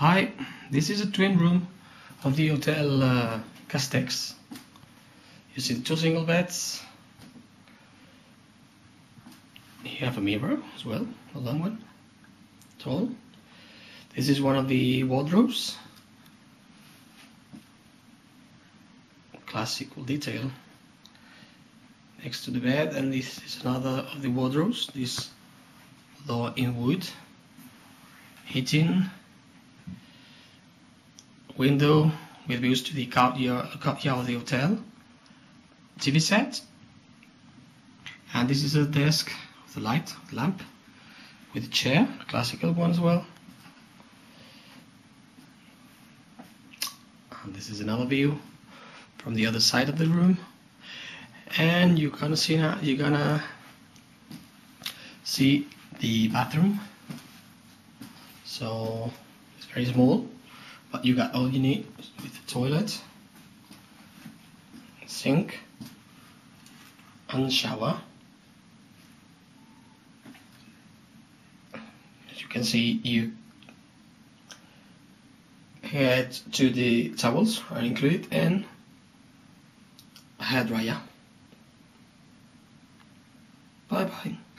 Hi, this is a twin room of the Hotel uh, Castex. You see two single beds. You have a mirror as well, a long one, tall. This is one of the wardrobes. Classical detail next to the bed, and this is another of the wardrobes. This door in wood, heating window with views to the courtyard, of the hotel, TV set, and this is a desk with a light, lamp, with a chair, a classical one as well. And this is another view from the other side of the room, and you're gonna see now. You're gonna see the bathroom. So it's very small but you got all you need with the toilet, sink, and shower. As you can see, you head to the towels are included and hair dryer. Bye bye.